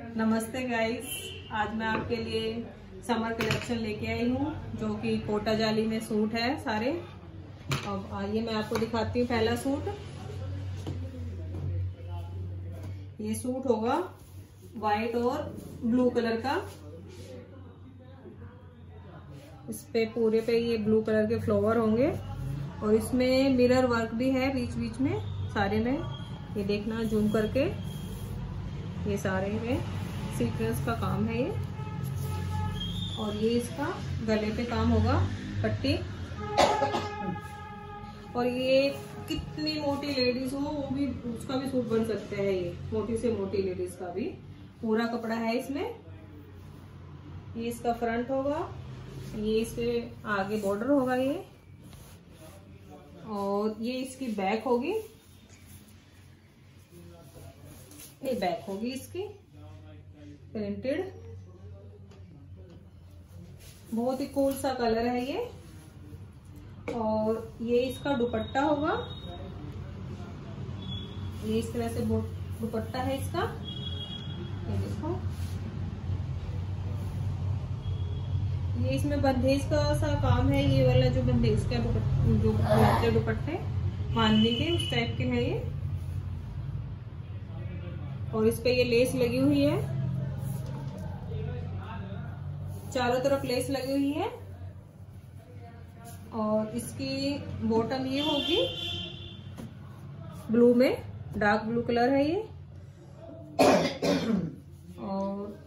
नमस्ते गाइस आज मैं आपके लिए समर कलेक्शन लेके आई हूँ, जो कि कोटा जाली में सूट है सारे। अब आइए मैं आपको दिखाती हूँ पहला सूट। ये सूट होगा वाइट और ब्लू कलर का। इस पे पूरे पे ये ब्लू कलर के फ्लावर होंगे। और इसमें मिरर वर्क भी है बीच बीच में, सारे में। ये देखना जूम करके। ये सारे में सीक्वेंस का काम है ये। और ये इसका गले पे काम होगा, पट्टी। और ये कितनी मोटी लेडीज़ हो, वो भी, उसका भी सूट बन सकते हैं ये। मोटी से मोटी लेडीज़ का भी। पूरा कपड़ा है इसमें। ये इसका फ्रंट होगा। ये इसके आगे बॉर्डर होगा ये। और ये इसकी बैक होगी। ये बैक होगी इसकी। प्रिंटेड बहुत ही कूल सा कलर है ये। और ये इसका दुपट्टा होगा। ये इस तरह से दुपट्टा है इसका। ये देखो। ये इसमें बंदेज का सा काम है, ये वाला जो बंदेज का जो दुपट्टे बांधने के, उस टाइप के है ये। और इस पे ये लेस लगी हुई है। चारों तरफ़ लेस लगी हुई है। और इसकी बॉटम ये होगी। ब्लू में, डार्क ब्लू कलर है ये। और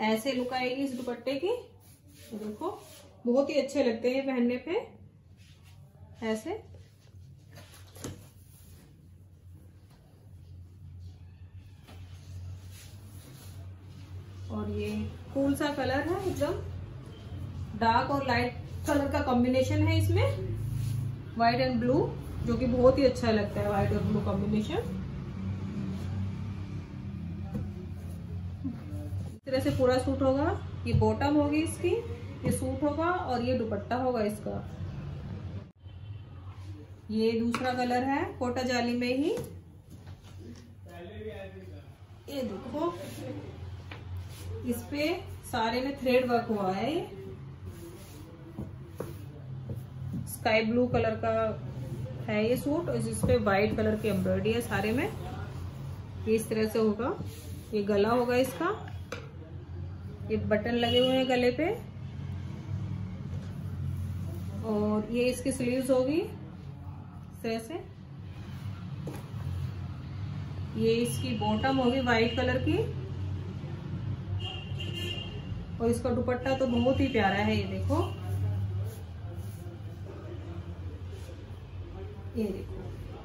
ऐसे लुक आएगी इस दुपट्टे की। देखो, बहुत ही अच्छे लगते हैं पहनने पे। ऐसे। और ये कूल सा कलर है एकदम। डार्क और लाइट कलर का कॉम्बिनेशन है इसमें। व्हाइट एंड ब्लू जो कि बहुत ही अच्छा लगता है व्हाइट और ब्लू कॉम्बिनेशन इस तरह से पूरा सूट होगा। ये बॉटम होगी इसकी, ये सूट होगा और ये दुपट्टा होगा इसका। ये दूसरा कलर है कोटा जाली में ही। ये देखो। इस पे सारे में थ्रेड वर्क हुआ है स्काई ब्लू कलर का है ये सूट और जिस पे व्हाइट कलर की एम्ब्रॉयडरी है, सारे में। इस तरह से होगा। ये गला होगा इसका। ये बटन लगे हुए हैं गले पे। और ये इसकी स्लीव्स होगी। इस तरह से। ये इसकी बॉटम होगी व्हाइट कलर की। और इसका दुपट्टा तो बहुत ही प्यारा है, ये देखो। ये देखो,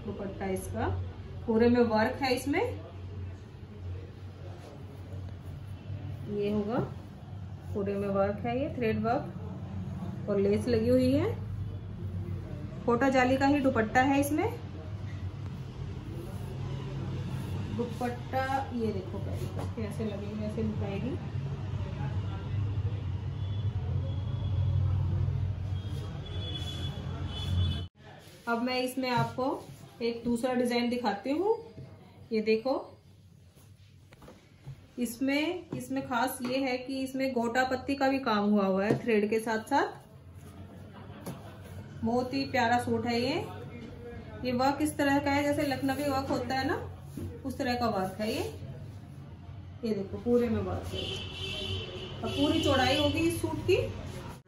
दुपट्टा इसका। पूरे में वर्क है इसमें। ये होगा। पूरे में वर्क है ये थ्रेड वर्क और लेस लगी हुई है। कोटा जाली का ही दुपट्टा है इसमें। दुपट्टा, ये देखो कैसे लगेगी ऐसे दिखाएगी अब मैं इसमें आपको एक दूसरा डिज़ाइन दिखाती हूँ। ये देखो। इसमें इसमें खास ये है कि इसमें गोटा पत्ती का भी काम हुआ हुआ है थ्रेड के साथ साथ बहुत ही प्यारा सूट है ये। ये वर्क इस तरह का है, जैसे लखनवी वर्क होता है ना, उस तरह का वर्क है ये। ये देखो, पूरे में वर्क है। और पूरी चौड़ाई होगी इस सूट की।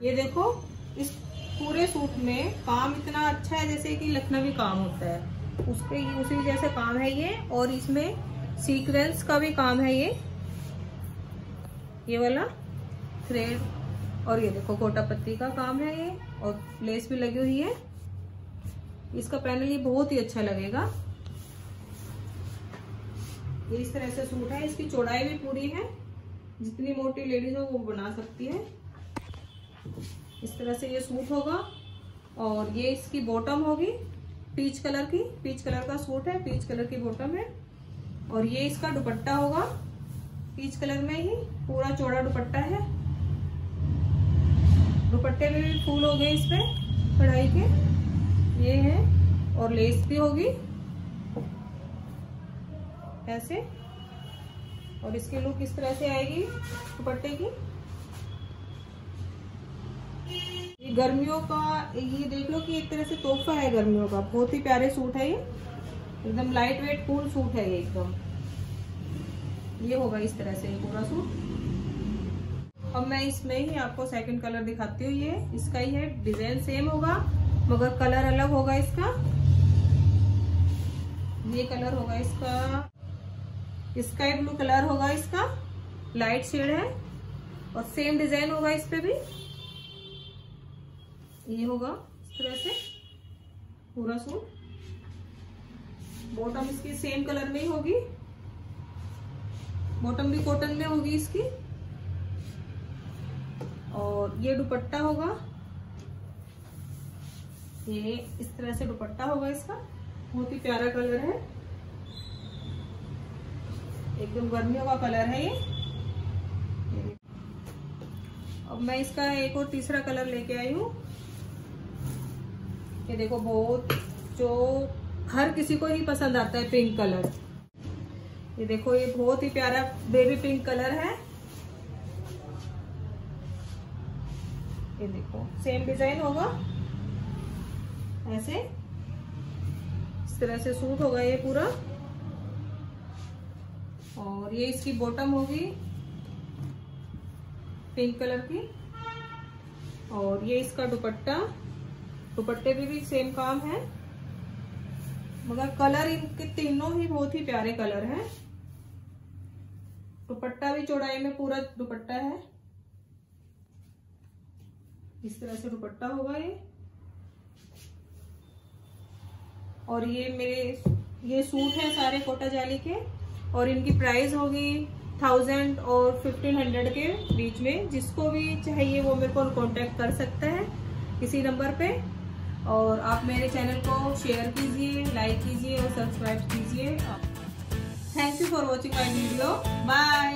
ये देखो, इस पूरे सूट में काम इतना अच्छा है जैसे कि लखनवी काम होता है। उसके उसी जैसे काम है ये और इसमें सीक्वेंस का भी काम है ये। ये वाला थ्रेड और ये देखो कोटा पत्ती का काम है ये और लेस भी लगी हुई है। इसका पैनल ये बहुत ही अच्छा लगेगा। ये इस तरह से सूट है। इसकी चौड़ाई भी पूरी है। जितनी मोटी लेडीज़ हो वो बना सकती है। इस तरह से ये सूट होगा और ये इसकी बॉटम होगी। पीच कलर की पीच कलर का सूट है पीच कलर की बॉटम है। और ये इसका दुपट्टा होगा। पीच कलर में ही पूरा चौड़ा दुपट्टा है। दुपट्टे में भी फूल हो गए इस पे, कढ़ाई के। ये है और लेस भी होगी। ऐसे। और इसकी लुक इस तरह से आएगी दुपट्टे की ये गर्मियों का, ये देख लो कि एक तरह से तोहफा है गर्मियों का। बहुत ही प्यारे सूट है ये। एकदम लाइट वेट कूल सूट है ये एकदम। ये होगा इस तरह से पूरा सूट। अब मैं इसमें ही आपको सेकंड कलर दिखाती हूँ ये। इसका ही है डिज़ाइन सेम होगा, मगर कलर अलग होगा इसका। ये कलर होगा इसका। स्काई ब्लू कलर होगा इसका। लाइट शेड है। और सेम डिज़ाइन होगा इस पे भी। ये होगा इस तरह से पूरा सूट। बॉटम इसकी सेम कलर में ही होगी। बॉटम भी कॉटन में होगी इसकी। और ये दुपट्टा होगा। ये इस तरह से दुपट्टा होगा इसका। बहुत ही प्यारा कलर है। एकदम गर्मियों का कलर है ये। अब मैं इसका एक और तीसरा कलर लेके आई हूँ। ये देखो बहुत जो हर किसी को ही पसंद आता है पिंक कलर ये देखो, ये बहुत ही प्यारा बेबी पिंक कलर है। ये देखो सेम डिज़ाइन होगा। ऐसे। इस तरह से सूट होगा ये पूरा। और ये इसकी बॉटम होगी पिंक कलर की। और ये इसका दुपट्टा। दुपट्टे पे भी सेम काम है। मगर कलर इनके तीनों ही बहुत ही प्यारे कलर हैं। दुपट्टा भी चौड़ाई में पूरा दुपट्टा है। इस तरह से दुपट्टा होगा ये। और ये मेरे, ये सूट है सारे कोटा जाली के। और इनकी प्राइस होगी थाउज़ेंड और फिफ्टीन हंड्रेड के बीच में। जिसको भी चाहिए वो मेरे को कांटेक्ट कर सकता है इसी नंबर पे। और आप मेरे चैनल को शेयर कीजिए लाइक कीजिए और सब्सक्राइब कीजिए। Thank you for watching my video bye